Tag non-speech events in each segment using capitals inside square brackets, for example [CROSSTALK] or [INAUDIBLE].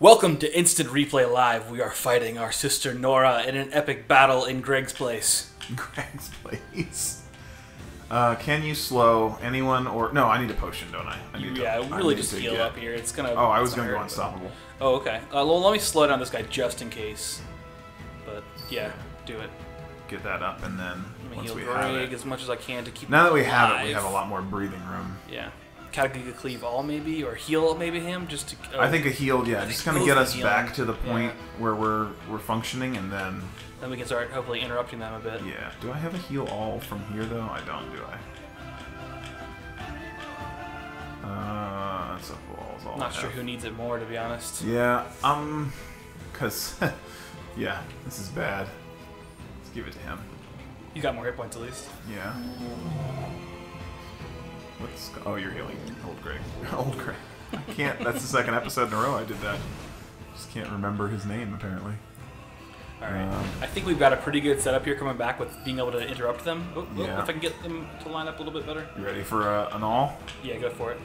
Welcome to Instant Replay Live. We are fighting our sister Norah in an epic battle in Greg's place. [LAUGHS] Greg's place. Uh, can you slow anyone or no? I need a potion, don't I? I need to- yeah, I really need just to heal get- up here. It's gonna. Oh, I was gonna go unstoppable. but- Oh, okay. Uh, well, let me slow down this guy just in case. But yeah, do it. Get that up, and then Let me once heal we have Greg it. as much as I can to keep. Now that we have it, we have a lot more breathing room. Yeah. Cataclysm cleave all maybe or heal maybe him just to. oh, I think a healed, yeah, I just kind of get us healing. back to the point Yeah. where we're we're functioning, and then then we can start hopefully interrupting them a bit. yeah. Do I have a heal all from here though? I don't, do I? Uh, that's a all Not sure who needs it more to be honest. Yeah, um, cause [LAUGHS] yeah, this is bad. Let's give it to him. You got more hit points at least. Yeah. What's oh you're healing old Greg. [LAUGHS] old Greg. I can't. That's the second episode in a row I did that. Just can't remember his name apparently. All right. Um, I think we've got a pretty good setup here coming back with being able to interrupt them. Oh, oh, Yeah. If I can get them to line up a little bit better. You ready for uh, an all? Yeah, go for it.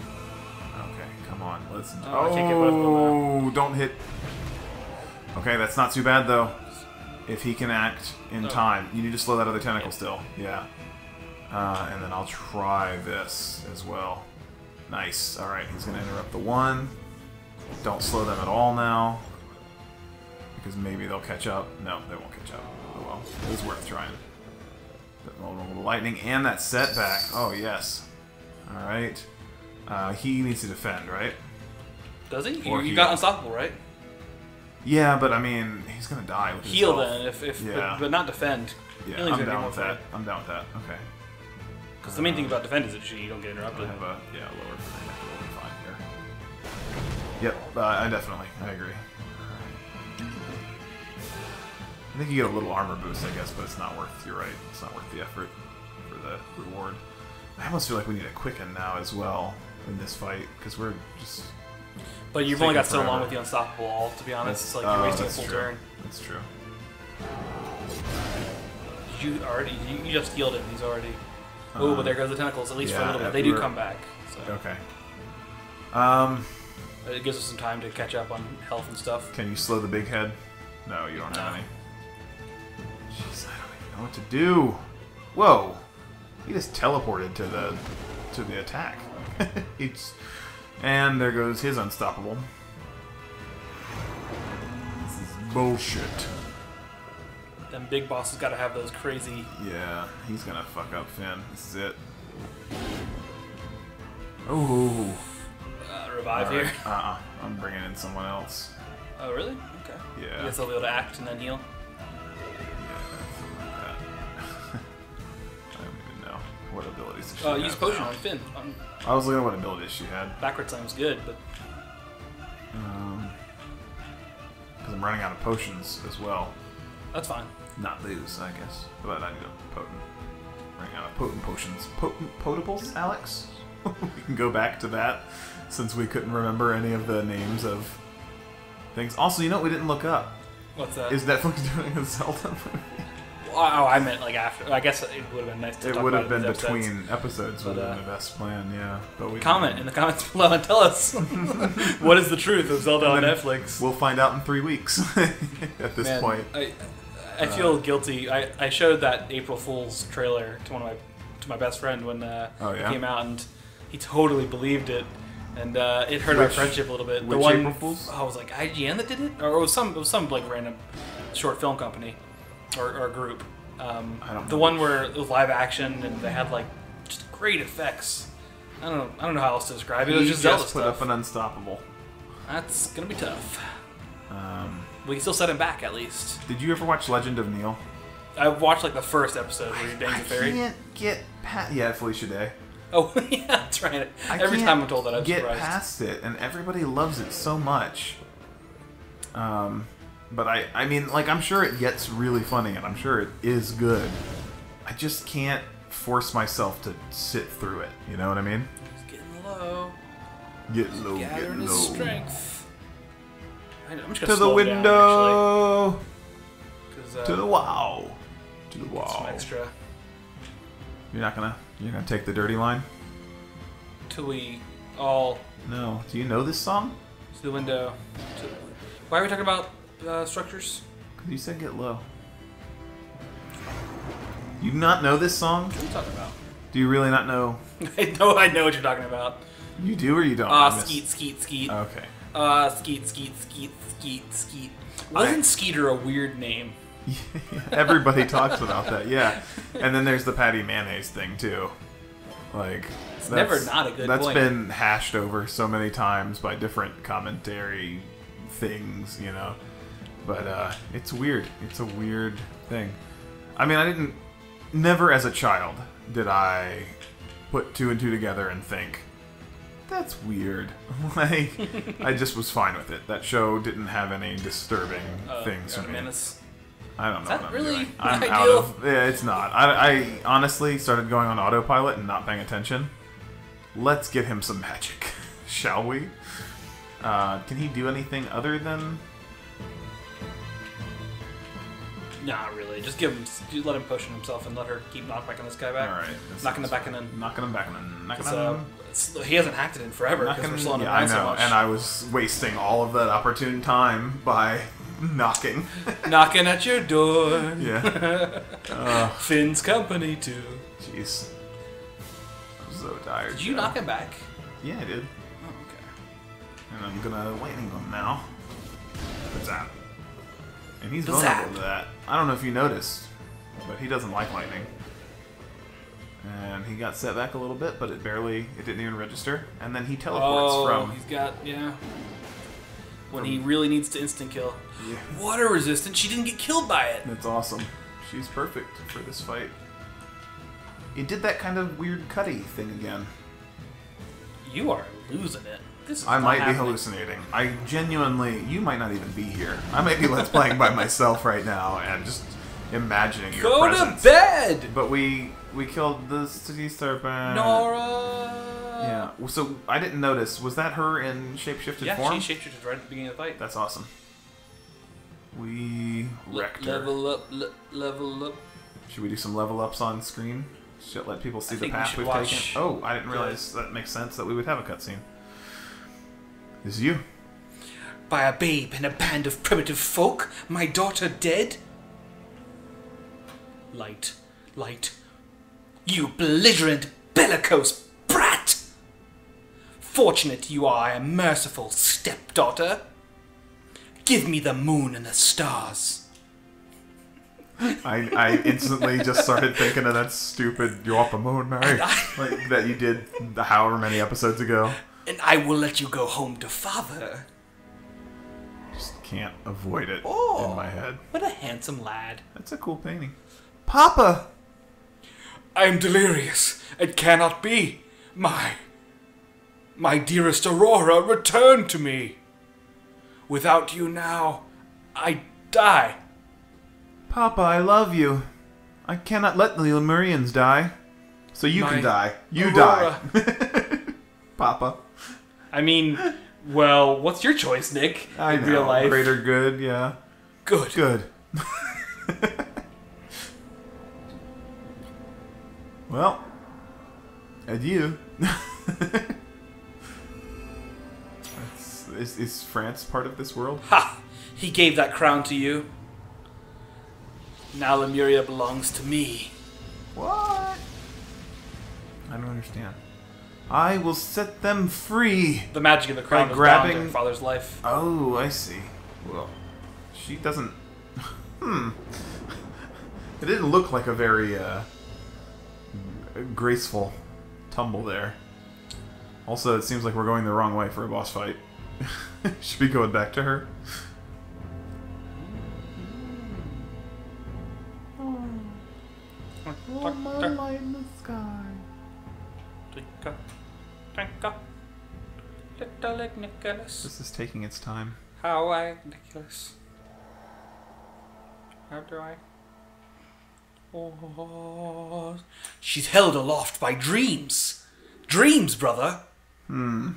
Okay, come on. Listen. Oh, I can't get both of them, Oh, don't hit. Okay, that's not too bad though. If he can act in Oh. time, you need to slow that other tentacle Yeah. still. Yeah. Uh, and then I'll try this as well. Nice. All right, he's gonna interrupt the one. Don't slow them at all now, because maybe they'll catch up. No, they won't catch up. Oh well, it was worth trying. Lightning and that setback. Oh yes. All right. Uh, he needs to defend, right? Does he? You, Or you heal. got unstoppable, right? Yeah, but I mean, he's gonna die with Heal then, if, if Yeah. but, but not defend. Yeah, Healing's I'm down with that. I'm down with that. Okay. Because the main thing about defend is that you don't get interrupted. I interrupted. have a yeah lower connector will be fine here. Yep, uh, I definitely I agree. I think you get a little armor boost, I guess, but it's not worth. You're right. It's not worth the effort for the reward. I almost feel like we need a quicken now as well in this fight because we're just. But you've only got taking so long with the unstoppable all, to be honest. It's like you're oh, wasting a full true. turn. That's true. You already you, you just healed him. He's already. Oh, Uh, but there goes the tentacles. At least for a little bit, they do we're- come back. So Okay. Um, it gives us some time to catch up on health and stuff. can you slow the big head? No, you don't have any. Jeez, I don't even know what to do. Whoa! He just teleported to the to the attack. [LAUGHS] It's and there goes his unstoppable. This is bullshit. Them big Boss has got to have those crazy. Yeah, he's gonna fuck up Finn. This is it. Oh, Uh, revive here. Uh, uh I'm bringing in someone else. Oh, really? Okay. Yeah. I guess they'll be able to act and then heal. Yeah, like. [LAUGHS] I don't even know what abilities. does she Uh, have use potion now? on Finn. On I was looking at what abilities she had. backward slam's good, but Um, because I'm running out of potions as well. That's fine. Not lose, I guess. But I need a potent. Running out of potent potions. Potent potables, Alex? [LAUGHS] we can go back to that since we couldn't remember any of the names of things. Also, you know what we didn't look up? What's that? Is Netflix doing a Zelda movie? oh, I meant like after. I guess it would have been nice to It would have been these episodes. between episodes would have uh, been the best plan, yeah. But we Comment in the comments [LAUGHS] below and tell us [LAUGHS] what is the truth of Zelda on Netflix. We'll find out in three weeks. at this Man, point, I I feel guilty. I, I showed that April Fool's trailer to one of my to my best friend when uh, Oh, yeah? it came out, and he totally believed it, and uh, it hurt our friendship a little bit. the one April Fool's? I was like IGN that did it, or it was some it was some like random short film company or, or group. Um, I don't the know one where it was live action and they had like just great effects. I don't know. I don't know how else to describe it. It was just just put stuff. up an unstoppable. That's gonna be tough. Um, We can still set him back at least. did you ever watch Legend of Neil? I watched like the first episode where he bangs I a fairy. can't get past. Yeah, Felicia Day. Oh [LAUGHS] yeah, that's right. I Every can't time I'm told that, I'm get surprised. past it, and everybody loves it so much. Um, but I, I mean, like, I'm sure it gets really funny, and I'm sure it is good. I just can't force myself to sit through it. You know what I mean? He's getting low, Get low, gathering get his low. strength. I- I'm just gonna To the slow down, window. uh, to the wow. To the some wow. extra You're not gonna. You're gonna take the dirty line. till we all No. Do you know this song? To the window. To, why are we talking about uh, structures? Because you said get low. You not know this song? What are you talking about? Do you really not know? [LAUGHS] I know, I know what you're talking about. You do or you don't? Ah, missed- skeet, skeet, skeet. Okay. Uh, skeet, skeet, skeet, skeet, skeet. Wasn't Skeeter a weird name? [LAUGHS] Everybody talks about that, yeah. And then there's the Patty Mayonnaise thing too. Like it's never not a good That's point. been hashed over so many times by different commentary things, you know. But uh, it's weird. It's a weird thing. I mean, I didn't. Never as a child did I put two and two together and think that's weird. [LAUGHS] like I just was fine with it. That show didn't have any disturbing Uh, things for me. Menace. I don't know. that what I'm really. [LAUGHS] I'm out of. Yeah, it's not. I, I honestly started going on autopilot and not paying attention. Let's give him some magic, [LAUGHS] shall we? Uh, can he do anything other than? Not really. Just give him, just let him potion himself and let her keep knockbacking this guy back. All right, knocking is the back and then. knocking him back and then knocking him. uh, he hasn't hacked it in forever because we're knocking- slowing him yeah, I down know, so much. and I was wasting all of that opportune time by [LAUGHS] knocking. Knocking at your door. yeah. [LAUGHS] Uh, Finn's company too. Jeez. I'm so tired. Did you Joe. knock him back? Yeah, I did. Oh, okay. And I'm gonna lightning him now. What's that? And he's Zap. vulnerable to that. I don't know if you noticed, but he doesn't like lightning. And he got set back a little bit, but it barely, it didn't even register. And then he teleports Oh, from. he's got yeah. When he really needs to instant kill. Yeah, Water resistant. She didn't get killed by it. that's awesome. She's perfect for this fight. It did that kind of weird cutty thing again. You are losing it. I might be hallucinating. I genuinely, you might not even be here. I might be let's playing by myself right now and just imagining your Go presence. to bed, But we we killed the city serpent. Norah. Yeah. So I didn't notice. Was that her in shapeshifted Yeah, form? Yeah, she shapeshifted right at the beginning of the fight. That's awesome. We wrecked her. level up, le- level up. Should we do some level ups on screen? Should let people see I the we path we've watch taken. Oh, I didn't realize that makes sense that we would have a cutscene. This is you. By a babe and a band of primitive folk, my daughter dead? Light, light. You belligerent, bellicose brat! Fortunate you are, a merciful stepdaughter. Give me the moon and the stars. I, I instantly just started thinking of that stupid "You off the moon, Mary," I- like that you did however many episodes ago. And I will let you go home to father. Just can't avoid it Oh. in my oh, head. What a handsome lad. That's a cool painting. Papa. I am delirious. It cannot be. My. My dearest Aurora, return to me. Without you now, I die. Papa, I love you. I cannot let the Lemurians die. So you My can die. You Aurora. die. [LAUGHS] Papa. I mean, well, what's your choice, Nick? I in know. real life. Greater good, yeah. Good. Good. [LAUGHS] well, adieu. [LAUGHS] Is, is France part of this world? Ha! He gave that crown to you. Now Lemuria belongs to me. What? I don't understand. I will set them free. The magic of the crown By was bound to grabbing- her father's life. Oh, I see. Well, she doesn't. [LAUGHS] Hmm. It didn't look like a very uh, graceful tumble there. Also, it seems like we're going the wrong way for a boss fight. [LAUGHS] Should we go back to her? Like Nicholas. This is taking its time. How I Nicholas. How do I? Oh, she's held aloft by dreams. Dreams, brother. Hmm.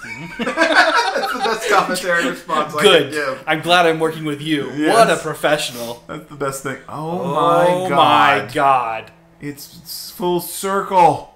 That's the best commentary [LAUGHS] response I Good. can give. I'm glad I'm working with you. Yes. What a professional. That's the best thing. Oh, Oh my god. my god. It's, it's full circle.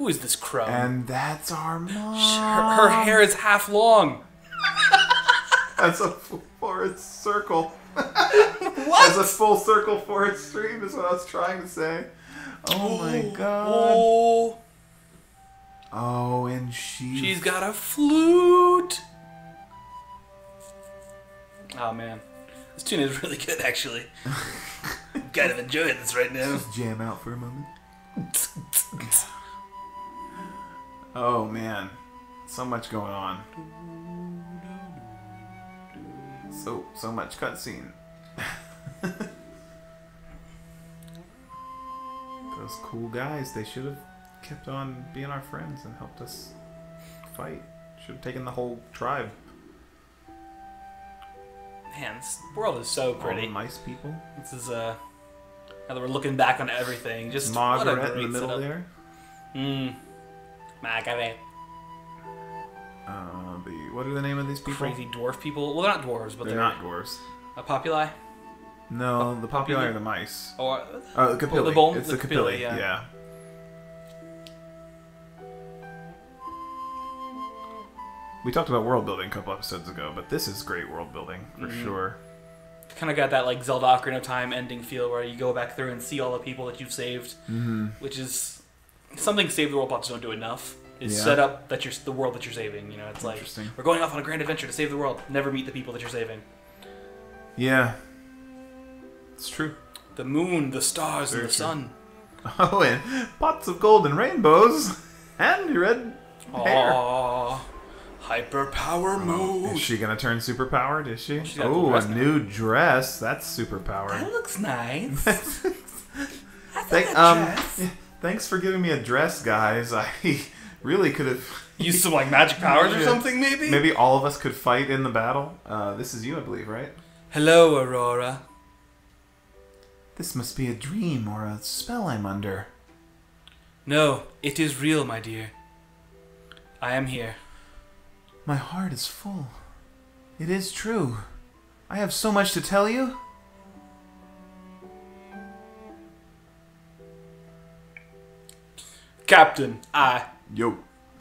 Who is this crow? And that's our mom. her, her hair is half long. [LAUGHS] That's a full circle. [LAUGHS] What? That's a full circle forest stream is what I was trying to say. Oh my oh, god. Oh, Oh, and she. she's got a flute. Oh man, this tune is really good actually. I'm [LAUGHS] kind of enjoying this right now. Just jam out for a moment. Oh man, so much going on. So so much cutscene. [LAUGHS] Those cool guys, they should have kept on being our friends and helped us fight. Should have taken the whole tribe. Man, this world is so pretty. All nice people. This is uh, now that we're looking back on everything, just what a Margaret in the middle setup. there. Mm. Margaret. Uh, the what are the name of these people? Crazy dwarf people. Well, they're not dwarves, but They're they're, not dwarves. a populi. No, the populi are the mice. Or Oh, the Capilli. the bone- it's the the, Capilli, Capilli. yeah. yeah. We talked about world building a couple episodes ago, but this is great world building for Mm-hmm. sure. kind of got that like Zelda Ocarina of Time ending feel where you go back through and see all the people that you've saved, Mm-hmm. which is something Save the World pods don't do enough. Is Yeah. set up that you're the world that you're saving. You know, it's like we're going off on a grand adventure to save the world. Never meet the people that you're saving. Yeah, it's true. The moon, the stars, Very and the true. sun. [LAUGHS] Oh, and pots of gold and rainbows, and red hair. Aww. Hyper power mode. Is she gonna turn superpowered? Is she? She's got a Oh, a new dress. That's superpower. That looks nice. [LAUGHS] Thank, that um, dress. Yeah, thanks for giving me a dress, guys. [LAUGHS] I really could have. [LAUGHS] used some like magic powers or something, maybe. Maybe all of us could fight in the battle. Uh, this is you, I believe, right? Hello, Aurora. This must be a dream or a spell I'm under. No, it is real, my dear. I am here. My heart is full. It is true. I have so much to tell you. Captain, I. Yo.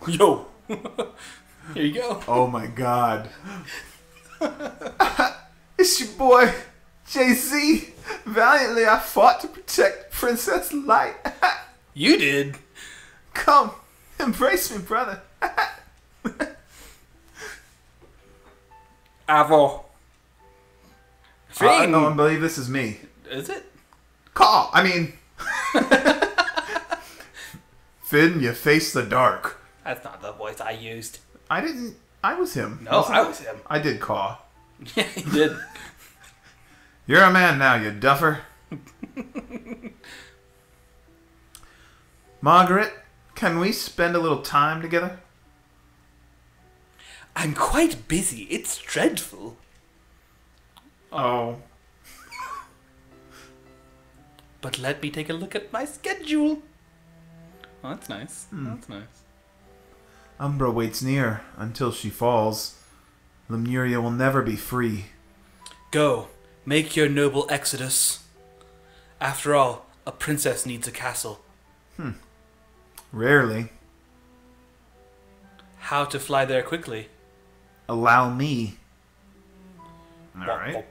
Yo. [LAUGHS] here you go. Oh my god. [LAUGHS] it's your boy, JC. Valiantly I fought to protect Princess Light. [LAUGHS] You did. Come, embrace me, brother. Avo. I Finn. don't believe this is me. Is it? Call. I mean, Finn, you face the dark. That's not the voice I used. I didn't. I was him. No, I was him. I did caw. [LAUGHS] Yeah, he did. You're a man now, you duffer. [LAUGHS] Margaret, can we spend a little time together? I'm quite busy. It's dreadful. Oh. But let me take a look at my schedule. Oh, that's nice. Hmm. That's nice. Umbra waits near until she falls. Lemuria will never be free. Go, make your noble exodus. After all, a princess needs a castle. Hmm. Rarely. How to fly there quickly? Allow me. Alright.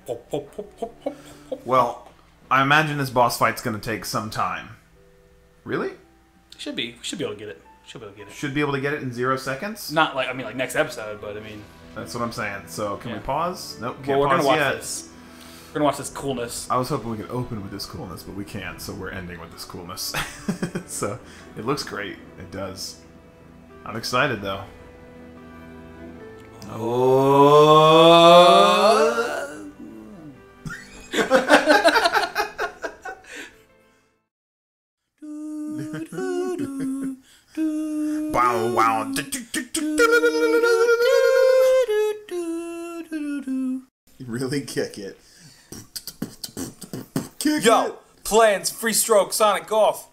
Well, I imagine this boss fight's gonna take some time. Really? Should be. Should be able to get it. Should be able to get it. Should be able to get it in zero seconds? Not like I mean like next episode, but I mean, That's what I'm saying. So, can we pause? Nope, can't well, we're pause gonna watch yet. this. We're gonna watch this coolness. I was hoping we could open with this coolness, but we can't, so we're ending with this coolness. [LAUGHS] so, it looks great. It does. I'm excited, though. Oh. Kick it. Kick Yo, plans, free stroke, Sonic Golf.